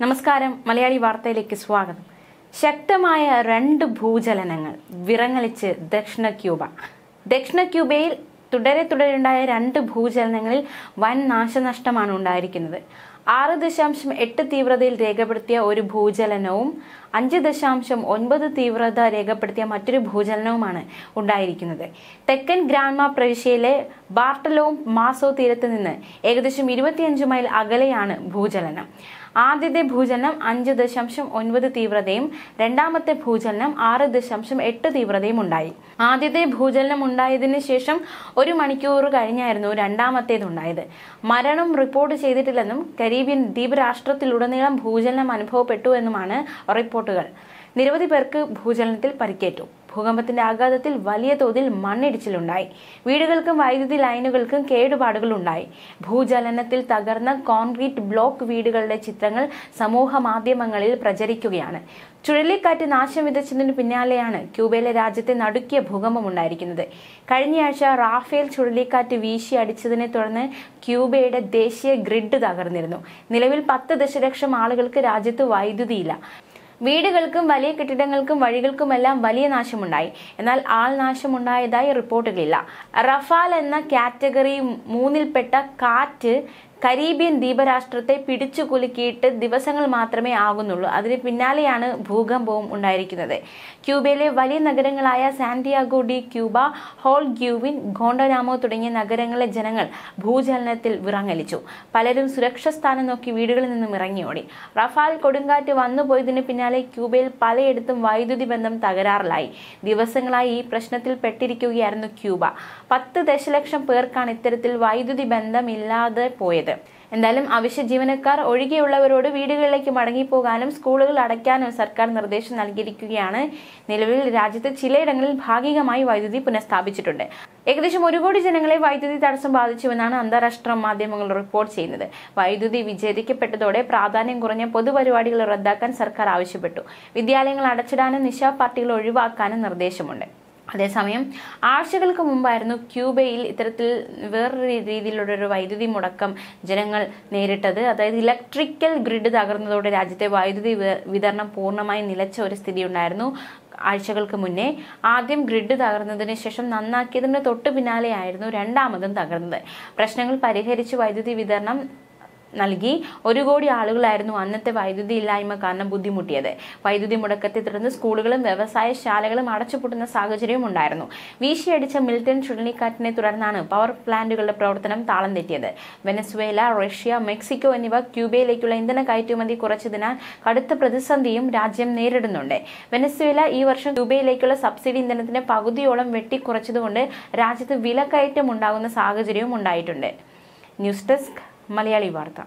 നമസ്കാരം. മലയാളി വാർത്തയിലേക്ക് സ്വാഗതം. ശക്തമായ രണ്ട് ഭൂചലനങ്ങൾ വിറങ്ങലിച്ച് ദക്ഷിണ ക്യൂബ. ദക്ഷിണ ക്യൂബയിൽ തുടരെ തുടരെയുണ്ടായ രണ്ട് ഭൂചലനങ്ങളിൽ വൻ നാശനഷ്ടമാണ് ഉണ്ടായിരിക്കുന്നത്. ആറ് ദശാംശം എട്ട് തീവ്രതയിൽ രേഖപ്പെടുത്തിയ ഒരു ഭൂചലനവും അഞ്ച് ദശാംശം ഒൻപത് തീവ്രത രേഖപ്പെടുത്തിയ മറ്റൊരു ഭൂചലനവുമാണ് ഉണ്ടായിരിക്കുന്നത്. തെക്കൻ ഗ്രാൻമ പ്രവിശ്യയിലെ ബാർട്ടലോം മാസോ തീരത്ത് നിന്ന് ഏകദേശം ഇരുപത്തിയഞ്ച് മൈൽ അകലെയാണ് ഭൂചലനം. ആദ്യത്തെ ഭൂചലനം അഞ്ച് ദശാംശം ഒൻപത് തീവ്രതയും രണ്ടാമത്തെ ഭൂചലനം ആറ് ദശാംശം എട്ട് തീവ്രതയും ഉണ്ടായി. ആദ്യത്തെ ഭൂചലനം ഉണ്ടായതിന് ശേഷം ഒരു മണിക്കൂർ കഴിഞ്ഞായിരുന്നു രണ്ടാമത്തേതുണ്ടായത് മരണം റിപ്പോർട്ട് ചെയ്തിട്ടില്ലെന്നും കരീബിയൻ ദ്വീപ് രാഷ്ട്രത്തിലുടനീളം ഭൂചലനം അനുഭവപ്പെട്ടു എന്നുമാണ് റിപ്പോർട്ടുകൾ. നിരവധി പേർക്ക് ഭൂചലനത്തിൽ പരിക്കേറ്റു. ഭൂകമ്പത്തിന്റെ ആഘാതത്തിൽ വലിയ തോതിൽ മണ്ണിടിച്ചിലുണ്ടായി. വീടുകൾക്കും വൈദ്യുതി ലൈനുകൾക്കും കേടുപാടുകൾ ഉണ്ടായി ഭൂചലനത്തിൽ തകർന്ന കോൺക്രീറ്റ് ബ്ലോക്ക് വീടുകളുടെ ചിത്രങ്ങൾ സമൂഹ മാധ്യമങ്ങളിൽ പ്രചരിക്കുകയാണ്. ചുഴലിക്കാറ്റ് നാശം വിതച്ചതിനു പിന്നാലെയാണ് ക്യൂബയിലെ രാജ്യത്തെ നടുക്കിയ ഭൂകമ്പം ഉണ്ടായിരിക്കുന്നത്. കഴിഞ്ഞയാഴ്ച റാഫേൽ ചുഴലിക്കാറ്റ് വീശി അടിച്ചതിനെ തുടർന്ന് ക്യൂബയുടെ ദേശീയ ഗ്രിഡ് തകർന്നിരുന്നു. നിലവിൽ പത്ത് ദശലക്ഷം ആളുകൾക്ക് രാജ്യത്ത് വൈദ്യുതിയില്ല. വീടുകൾക്കും വലിയ കെട്ടിടങ്ങൾക്കും വഴികൾക്കുമെല്ലാം വലിയ നാശമുണ്ടായി. എന്നാൽ ആൾനാശമുണ്ടായതായി റിപ്പോർട്ടുകളില്ല. റഫാൽ എന്ന കാറ്റഗറി മൂന്നിൽപ്പെട്ട കാറ്റ് കരീബിയൻ ദ്വീപരാഷ്ട്രത്തെ പിടിച്ചു കുലുക്കിയിട്ട് ദിവസങ്ങൾ മാത്രമേ ആകുന്നുള്ളൂ. അതിന് പിന്നാലെയാണ് ഭൂകമ്പവും ഉണ്ടായിരിക്കുന്നത്. ക്യൂബയിലെ വലിയ നഗരങ്ങളായ Santiago de Cuba Holguin Guantanamo തുടങ്ങിയ നഗരങ്ങളിലെ ജനങ്ങൾ ഭൂചലനത്തിൽ വിറങ്ങലിച്ചു. പലരും സുരക്ഷാ സ്ഥാനം നോക്കി വീടുകളിൽ നിന്നും ഇറങ്ങിയോടി. റഫാൽ കൊടുങ്കാറ്റ് വന്നുപോയതിന് പിന്നാലെ ക്യൂബയിൽ പലയിടത്തും വൈദ്യുതി ബന്ധം തകരാറിലായി. ദിവസങ്ങളായി ഈ പ്രശ്നത്തിൽ പെട്ടിരിക്കുകയായിരുന്നു ക്യൂബ. പത്ത് ദശലക്ഷം പേർക്കാണ് ഇത്തരത്തിൽ വൈദ്യുതി ബന്ധമില്ലാതെ പോയത്. എന്തായാലും അവശ്യ ജീവനക്കാർ ഒഴികെയുള്ളവരോട് വീടുകളിലേക്ക് മടങ്ങിപ്പോകാനും സ്കൂളുകൾ അടയ്ക്കാനും സർക്കാർ നിർദ്ദേശം നൽകിയിരിക്കുകയാണ്. നിലവിൽ രാജ്യത്ത് ചിലയിടങ്ങളിൽ ഭാഗികമായി വൈദ്യുതി പുനഃസ്ഥാപിച്ചിട്ടുണ്ട്. ഏകദേശം ഒരു കോടി ജനങ്ങളെ വൈദ്യുതി തടസ്സം ബാധിച്ചുവെന്നാണ് അന്താരാഷ്ട്ര മാധ്യമങ്ങൾ റിപ്പോർട്ട് ചെയ്യുന്നത്. വൈദ്യുതി വിച്ഛേദിക്കപ്പെട്ടതോടെ പ്രാധാന്യം കുറഞ്ഞ പൊതുപരിപാടികൾ റദ്ദാക്കാൻ സർക്കാർ ആവശ്യപ്പെട്ടു. വിദ്യാലയങ്ങൾ അടച്ചിടാനും നിശാ പാർട്ടികൾ ഒഴിവാക്കാനും നിർദ്ദേശമുണ്ട്. അതേസമയം ആഴ്ചകൾക്ക് മുമ്പായിരുന്നു ക്യൂബയിൽ ഇത്തരത്തിൽ വേറൊരു രീതിയിലുള്ള ഒരു വൈദ്യുതി മുടക്കം ജനങ്ങൾ നേരിട്ടത്. അതായത് ഇലക്ട്രിക്കൽ ഗ്രിഡ് തകർന്നതോടെ രാജ്യത്തെ വൈദ്യുതി വിതരണം പൂർണമായി നിലച്ച ഒരു സ്ഥിതി ഉണ്ടായിരുന്നു ആഴ്ചകൾക്ക് മുന്നേ. ആദ്യം ഗ്രിഡ് തകർന്നതിന് ശേഷം നന്നാക്കിയതിന് തൊട്ടു പിന്നാലെയായിരുന്നു രണ്ടാമതും തകർന്നത്. പ്രശ്നങ്ങൾ പരിഹരിച്ച് വൈദ്യുതി വിതരണം നൽകി. ഒരു കോടി ആളുകളായിരുന്നു അന്നത്തെ വൈദ്യുതി ഇല്ലായ്മ കാരണം ബുദ്ധിമുട്ടിയത്. വൈദ്യുതി മുടക്കത്തെ തുടർന്ന് സ്കൂളുകളും വ്യവസായശാലകളും അടച്ചുപൂട്ടുന്ന സാഹചര്യവും ഉണ്ടായിരുന്നു. വീശിയടിച്ച മിൽട്ടൺ ചുഴലിക്കാറ്റിനെ തുടർന്നാണ് പവർ പ്ലാന്റുകളുടെ പ്രവർത്തനം താളം തെറ്റിയത്. വെനസ്വേല റഷ്യ മെക്സിക്കോ എന്നിവ ക്യൂബയിലേക്കുള്ള ഇന്ധന കയറ്റുമതി കുറച്ചതിനാൽ കടുത്ത പ്രതിസന്ധിയും രാജ്യം നേരിടുന്നുണ്ട്. വെനസ്വേല ഈ വർഷം ക്യൂബയിലേക്കുള്ള സബ്സിഡി ഇന്ധനത്തിന്റെ പകുതിയോളം വെട്ടിക്കുറച്ചതുകൊണ്ട് രാജ്യത്ത് വിലക്കയറ്റം ഉണ്ടാകുന്ന സാഹചര്യവും ഉണ്ടായിട്ടുണ്ട്. ന്യൂസ് ഡെസ്ക് മലയാളി വാർത്ത.